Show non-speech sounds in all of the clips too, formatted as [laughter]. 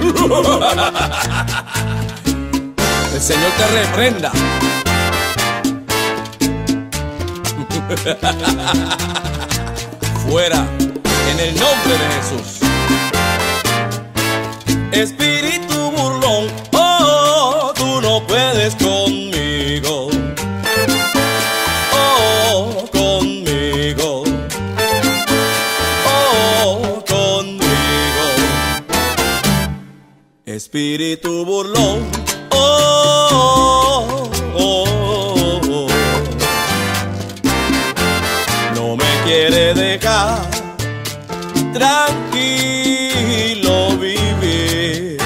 [laughs] El Señor te reprenda. Fuera, en el nombre de Jesús. Espíritu burlón Espíritu burlón, oh, oh, oh, oh, no me quiere dejar tranquilo vivir.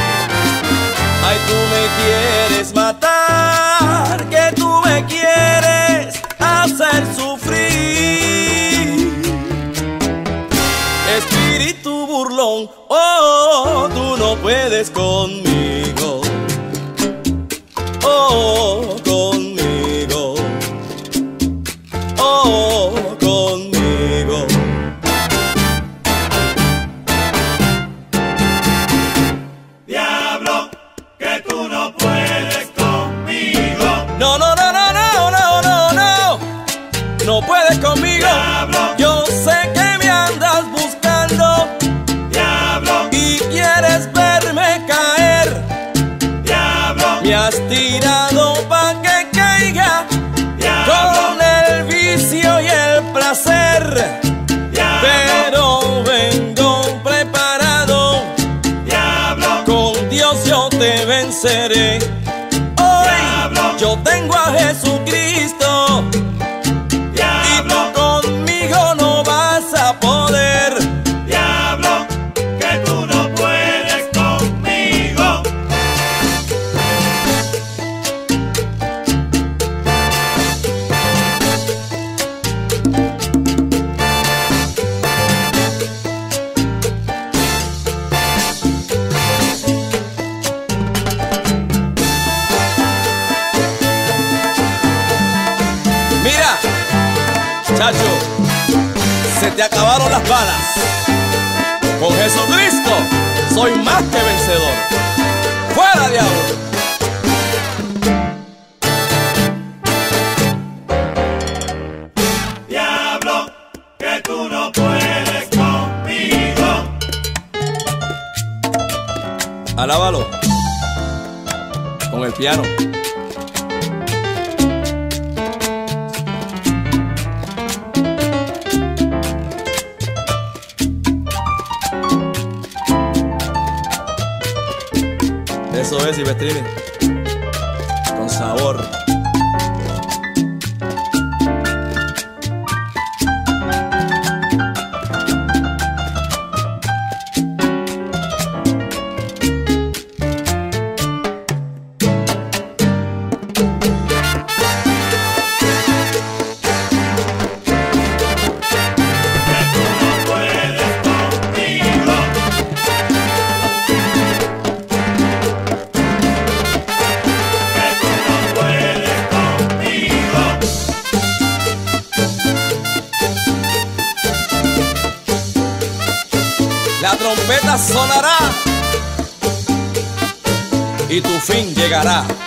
Ay, tú espíritu burlón, oh, tú no puedes conmigo. Oh, Hoy yo tengo a Jesucristo. se te acabaron las balas. Con Jesucristo soy más que vencedor. ¡Fuera, diablo! Diablo que tú no puedes conmigo. Alábalo con el piano. Eso es, Silvestrini. Con sabor. la trompeta sonará y tu fin llegará.